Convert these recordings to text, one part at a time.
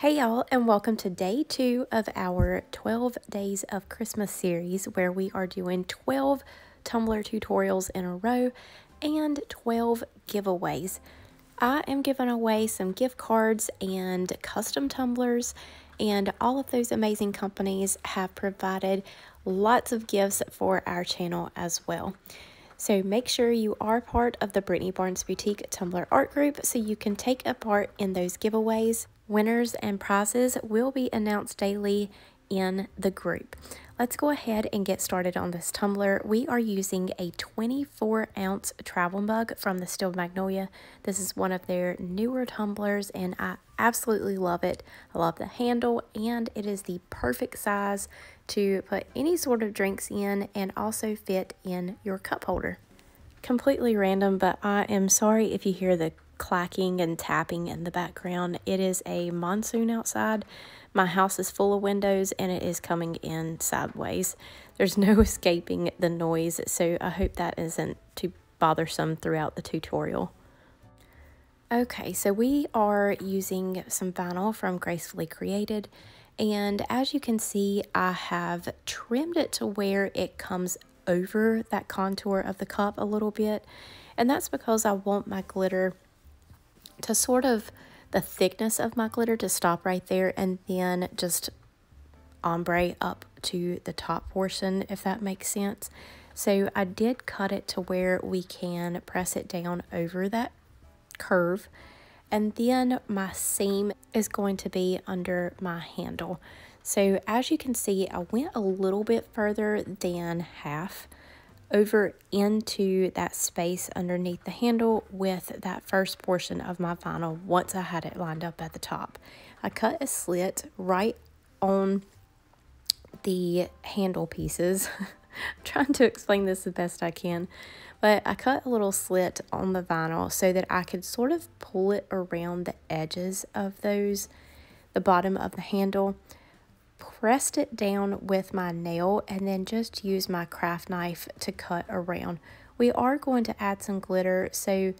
Hey y'all, and welcome to day two of our 12 Days of Christmas series where we are doing 12 tumbler tutorials in a row and 12 giveaways. I am giving away some gift cards and custom tumblers, and all of those amazing companies have provided lots of gifts for our channel as well. So make sure you are part of the Brittany Barnes Boutique Tumbler Art Group so you can take a part in those giveaways. Winners and prizes will be announced daily in the group. Let's go ahead and get started on this tumbler. We are using a 24 ounce travel mug from the Steel Magnolia. This is one of their newer tumblers and I absolutely love it. I love the handle and it is the perfect size to put any sort of drinks in and also fit in your cup holder. Completely random, but I am sorry if you hear the clacking and tapping in the background. It is a monsoon outside. My house is full of windows and it is coming in sideways. There's no escaping the noise, so I hope that isn't too bothersome throughout the tutorial. Okay, so we are using some vinyl from Gracefully Created. And as you can see, I have trimmed it to where it comes over that contour of the cup a little bit. And that's because I want my glitter to sort of the thickness of my glitter to stop right there and then just ombre up to the top portion, if that makes sense. So I did cut it to where we can press it down over that curve. And then my seam is going to be under my handle. So as you can see, I went a little bit further than half over into that space underneath the handle with that first portion of my vinyl once I had it lined up at the top. I cut a slit right on the handle pieces. I'm trying to explain this the best I can. But I cut a little slit on the vinyl so that I could sort of pull it around the edges of those, the bottom of the handle pressed it down with my nail and then just use my craft knife to cut around. We are going to add some glitter, so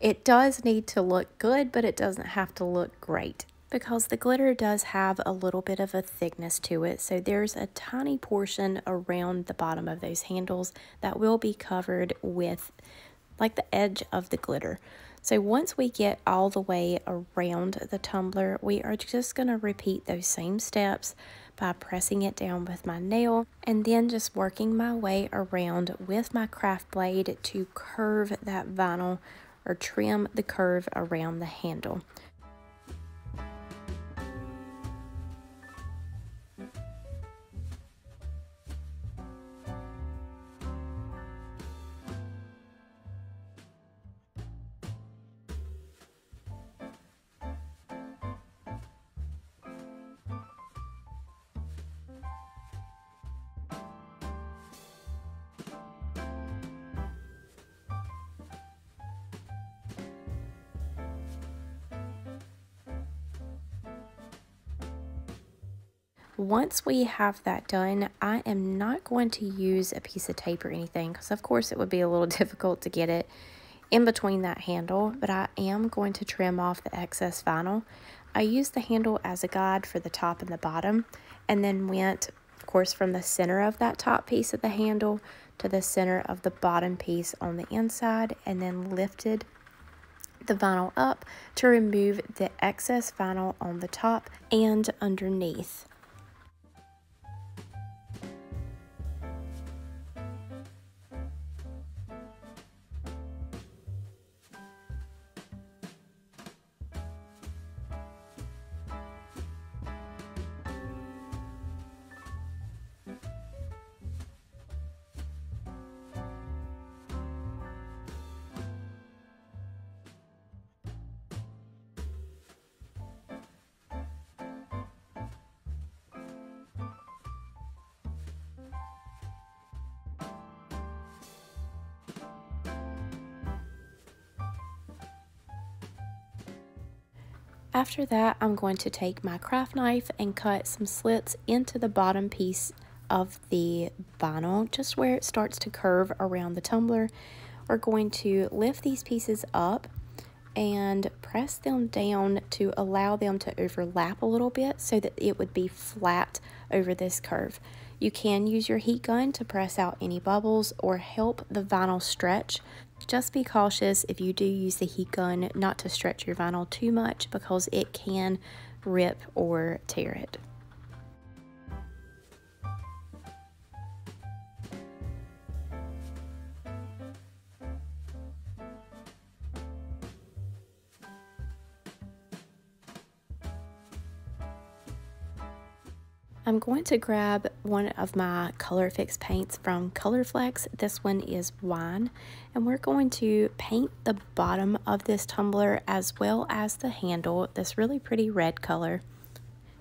it does need to look good, but it doesn't have to look great because the glitter does have a little bit of a thickness to it. So there's a tiny portion around the bottom of those handles that will be covered with like the edge of the glitter. So once we get all the way around the tumbler, we are just going to repeat those same steps by pressing it down with my nail and then just working my way around with my craft blade to curve that vinyl or trim the curve around the handle. Once we have that done, I am not going to use a piece of tape or anything because of course it would be a little difficult to get it in between that handle, but I am going to trim off the excess vinyl. I used the handle as a guide for the top and the bottom and then went, of course, from the center of that top piece of the handle to the center of the bottom piece on the inside and then lifted the vinyl up to remove the excess vinyl on the top and underneath. After that, I'm going to take my craft knife and cut some slits into the bottom piece of the vinyl, just where it starts to curve around the tumbler. We're going to lift these pieces up and press them down to allow them to overlap a little bit so that it would be flat over this curve. You can use your heat gun to press out any bubbles or help the vinyl stretch. Just be cautious if you do use the heat gun not to stretch your vinyl too much because it can rip or tear it. I'm going to grab one of my color Colorfix paints from Colorflex. This one is wine. And we're going to paint the bottom of this tumbler as well as the handle, this really pretty red color.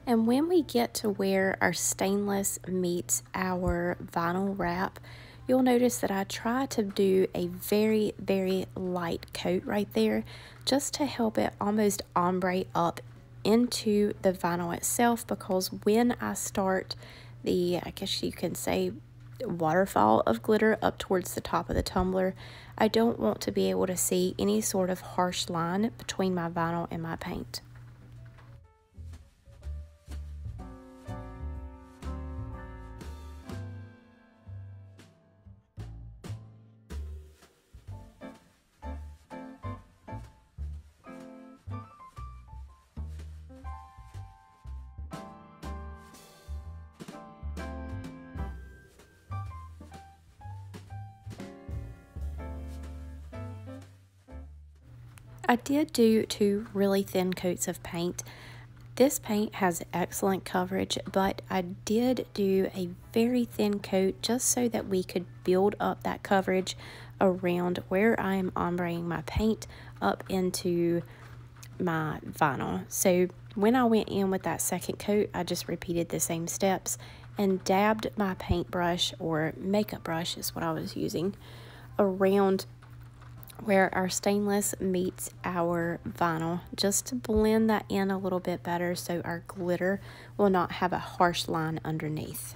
And when we get to where our stainless meets our vinyl wrap, you'll notice that I try to do a very, very light coat right there just to help it almost ombre up into the vinyl itself because when I start the, I guess you can say, waterfall of glitter up towards the top of the tumbler, I don't want to be able to see any sort of harsh line between my vinyl and my paint. I did do two really thin coats of paint. This paint has excellent coverage, but I did do a very thin coat just so that we could build up that coverage around where I am ombreing my paint up into my vinyl. So when I went in with that second coat, I just repeated the same steps and dabbed my paintbrush or makeup brush is what I was using around where our stainless meets our vinyl just to blend that in a little bit better so our glitter will not have a harsh line underneath.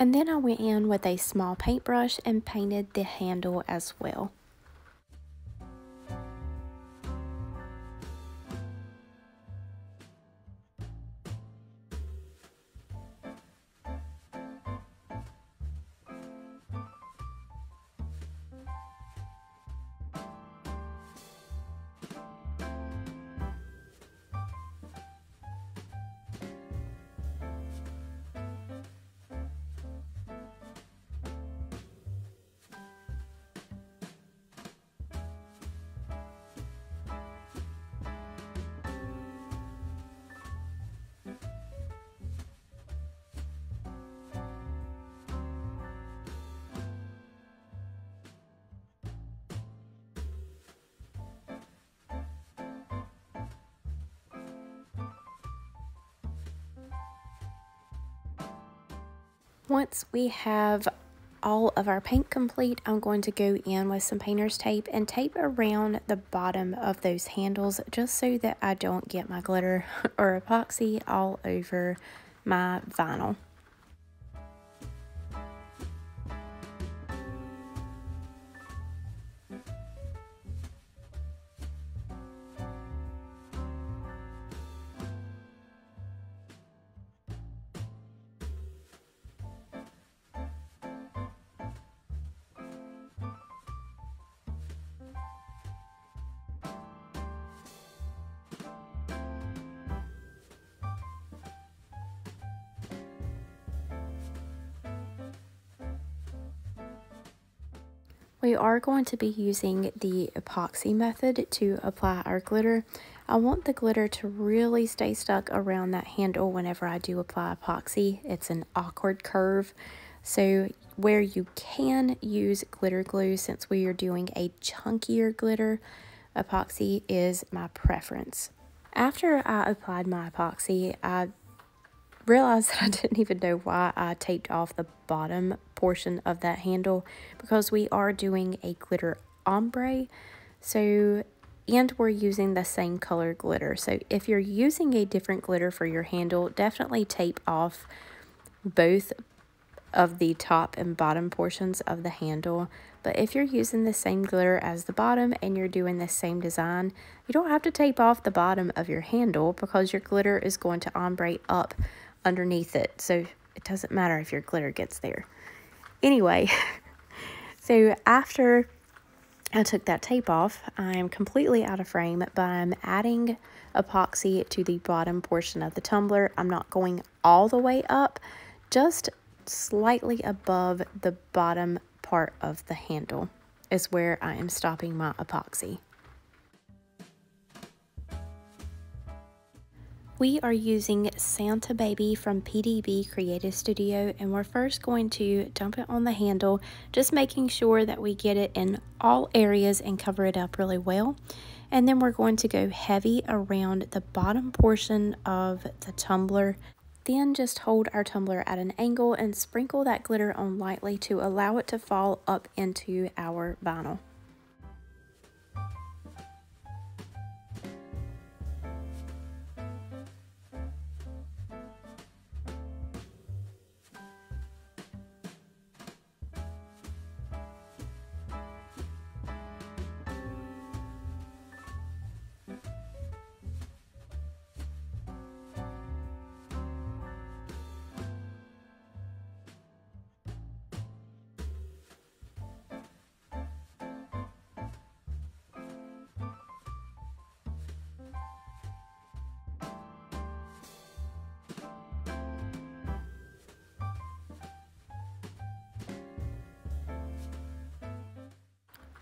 And then I went in with a small paintbrush and painted the handle as well. Once we have all of our paint complete, I'm going to go in with some painter's tape and tape around the bottom of those handles just so that I don't get my glitter or epoxy all over my vinyl. We are going to be using the epoxy method to apply our glitter. I want the glitter to really stay stuck around that handle whenever I do apply epoxy. It's an awkward curve. So where you can use glitter glue, since we are doing a chunkier glitter, epoxy is my preference. After I applied my epoxy, I realized that I didn't even know why I taped off the bottom portion of that handle because we are doing a glitter ombre. So, and we're using the same color glitter. So if you're using a different glitter for your handle, definitely tape off both of the top and bottom portions of the handle. But if you're using the same glitter as the bottom and you're doing the same design, you don't have to tape off the bottom of your handle because your glitter is going to ombre up underneath it. So it doesn't matter if your glitter gets there. Anyway, so after I took that tape off, I am completely out of frame, but I'm adding epoxy to the bottom portion of the tumbler. I'm not going all the way up, just slightly above the bottom part of the handle is where I am stopping my epoxy. We are using Santa Baby from PDB Creative Studio and we're first going to dump it on the handle, just making sure that we get it in all areas and cover it up really well. And then we're going to go heavy around the bottom portion of the tumbler then just hold our tumbler at an angle and sprinkle that glitter on lightly to allow it to fall up into our vinyl.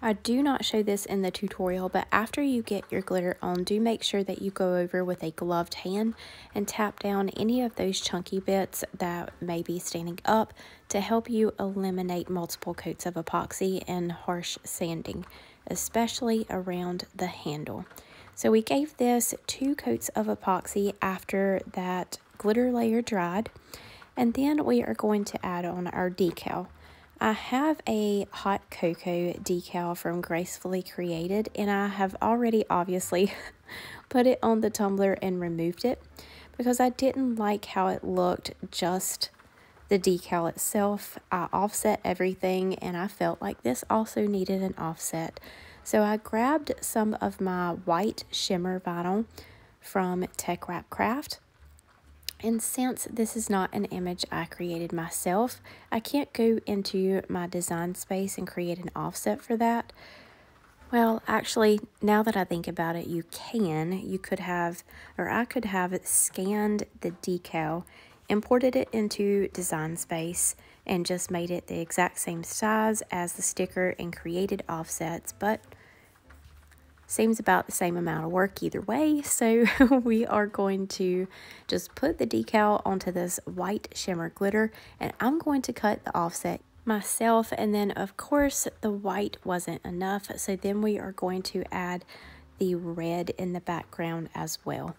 I do not show this in the tutorial, but after you get your glitter on, do make sure that you go over with a gloved hand and tap down any of those chunky bits that may be standing up to help you eliminate multiple coats of epoxy and harsh sanding, especially around the handle. So we gave this two coats of epoxy after that glitter layer dried, and then we are going to add on our decal. I have a hot cocoa decal from Gracefully Created and I have already obviously put it on the tumbler and removed it because I didn't like how it looked just the decal itself. I offset everything and I felt like this also needed an offset. So I grabbed some of my white shimmer vinyl from TeckWrap Craft and since this is not an image I created myself, I can't go into my design space and create an offset for that. Well, actually, now that I think about it, you can. You could have, or I could have scanned the decal, imported it into Design Space, and just made it the exact same size as the sticker and created offsets, but Seems about the same amount of work either way, so we are going to just put the decal onto this white shimmer glitter, and I'm going to cut the offset myself, and then of course the white wasn't enough, so then we are going to add the red in the background as well.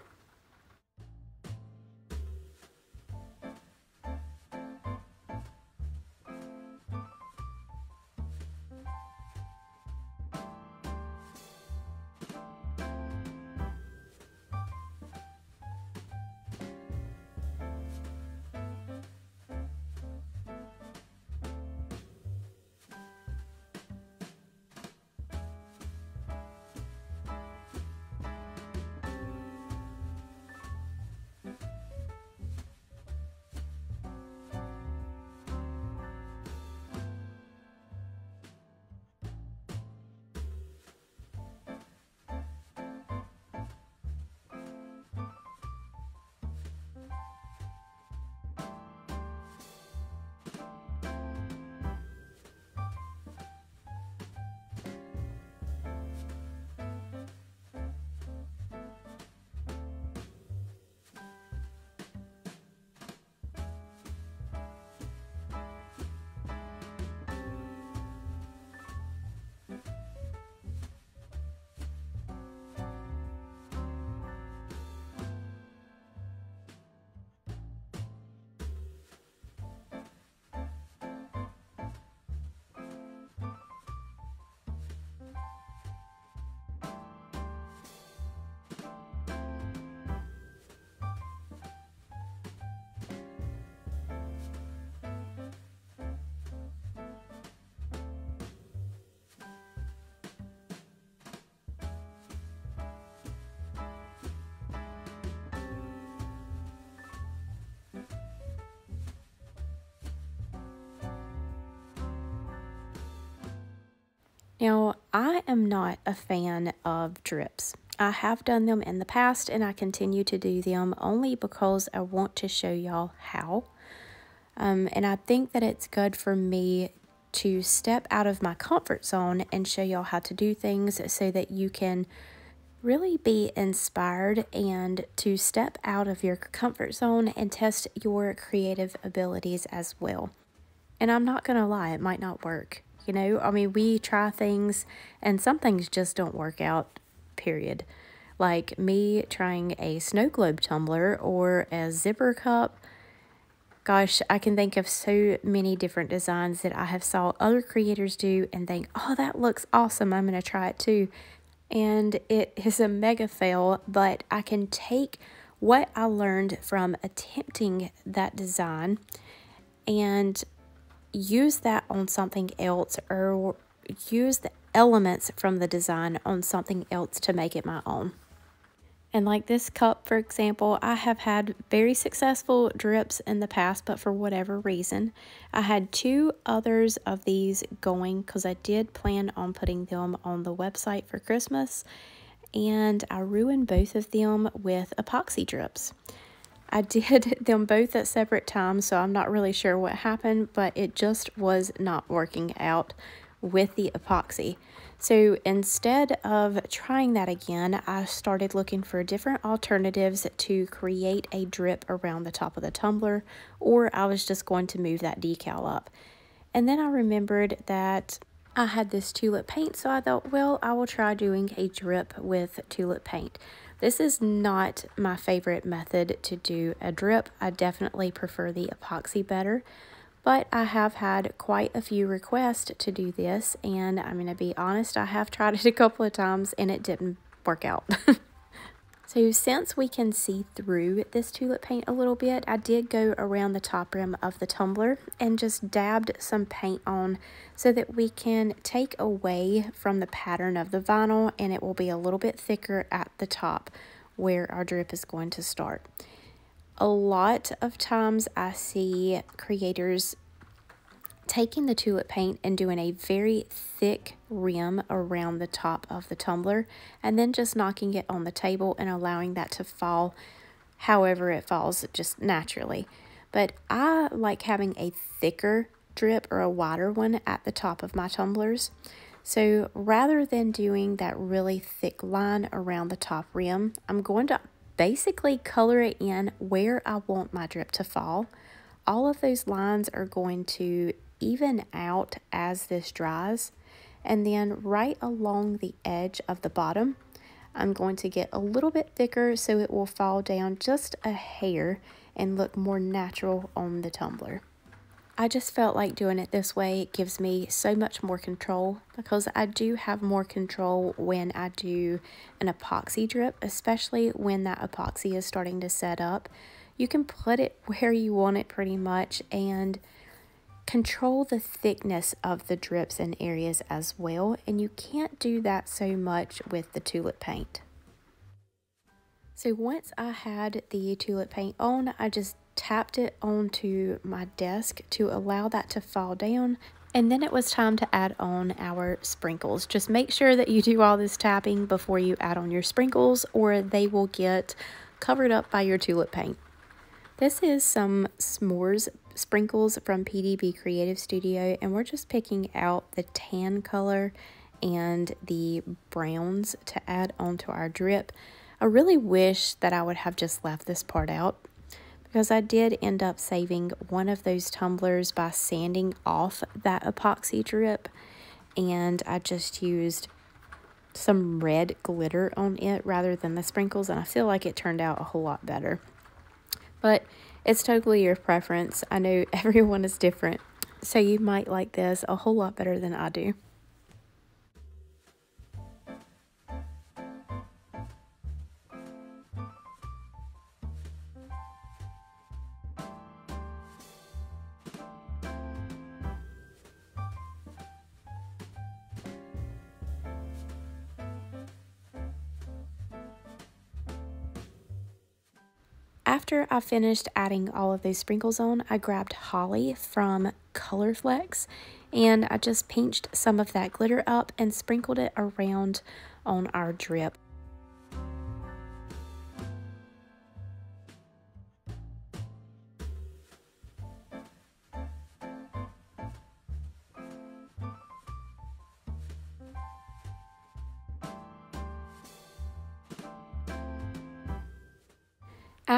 Now, I am not a fan of drips. I have done them in the past and I continue to do them only because I want to show y'all how. Um, and I think that it's good for me to step out of my comfort zone and show y'all how to do things so that you can really be inspired and to step out of your comfort zone and test your creative abilities as well. And I'm not going to lie, it might not work. You know, I mean, we try things and some things just don't work out period. Like me trying a snow globe tumbler or a zipper cup. Gosh, I can think of so many different designs that I have saw other creators do and think, oh, that looks awesome. I'm going to try it too. And it is a mega fail, but I can take what I learned from attempting that design and use that on something else or use the elements from the design on something else to make it my own. And like this cup, for example, I have had very successful drips in the past, but for whatever reason, I had two others of these going because I did plan on putting them on the website for Christmas, and I ruined both of them with epoxy drips. I did them both at separate times, so I'm not really sure what happened, but it just was not working out with the epoxy. So instead of trying that again, I started looking for different alternatives to create a drip around the top of the tumbler, or I was just going to move that decal up. And then I remembered that I had this tulip paint, so I thought, well, I will try doing a drip with tulip paint. This is not my favorite method to do a drip. I definitely prefer the epoxy better but I have had quite a few requests to do this and I'm going to be honest, I have tried it a couple of times and it didn't work out. so since we can see through this tulip paint a little bit, I did go around the top rim of the tumbler and just dabbed some paint on so that we can take away from the pattern of the vinyl and it will be a little bit thicker at the top where our drip is going to start. A lot of times I see creators taking the tulip paint and doing a very thick rim around the top of the tumbler and then just knocking it on the table and allowing that to fall however it falls just naturally. But I like having a thicker drip or a wider one at the top of my tumblers. So rather than doing that really thick line around the top rim, I'm going to basically color it in where I want my drip to fall. All of those lines are going to even out as this dries. And then right along the edge of the bottom, I'm going to get a little bit thicker so it will fall down just a hair and look more natural on the tumbler. I just felt like doing it this way it gives me so much more control because I do have more control when I do an epoxy drip, especially when that epoxy is starting to set up. You can put it where you want it pretty much and control the thickness of the drips and areas as well, and you can't do that so much with the tulip paint. So once I had the tulip paint on, I just tapped it onto my desk to allow that to fall down. And then it was time to add on our sprinkles. Just make sure that you do all this tapping before you add on your sprinkles or they will get covered up by your tulip paint. This is some s'mores sprinkles from PDB Creative Studio and we're just picking out the tan color and the browns to add onto our drip. I really wish that I would have just left this part out because I did end up saving one of those tumblers by sanding off that epoxy drip and I just used some red glitter on it rather than the sprinkles and I feel like it turned out a whole lot better. But it's totally your preference. I know everyone is different, so you might like this a whole lot better than I do. After I finished adding all of those sprinkles on, I grabbed Holly from Colorflex And I just pinched some of that glitter up and sprinkled it around on our drip.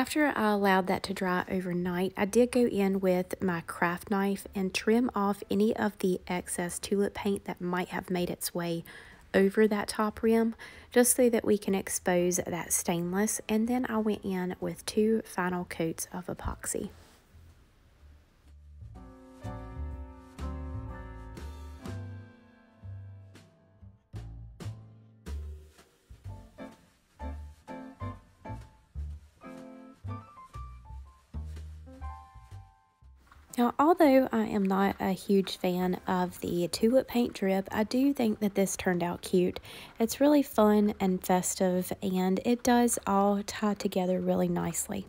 After I allowed that to dry overnight, I did go in with my craft knife and trim off any of the excess tulip paint that might have made its way over that top rim just so that we can expose that stainless and then I went in with two final coats of epoxy. Now, although I am not a huge fan of the tulip paint drip, I do think that this turned out cute. It's really fun and festive, and it does all tie together really nicely.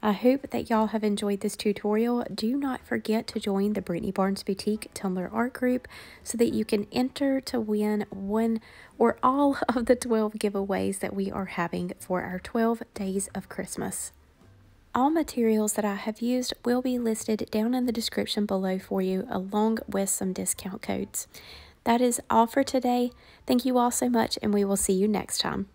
I hope that y'all have enjoyed this tutorial. Do not forget to join the Brittany Barnes Boutique Tumbler Art Group so that you can enter to win one or all of the 12 giveaways that we are having for our 12 days of Christmas. All materials that I have used will be listed down in the description below for you along with some discount codes. That is all for today. Thank you all so much and we will see you next time.